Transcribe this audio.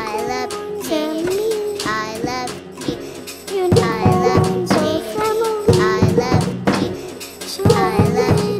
I love you.